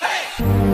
Hey!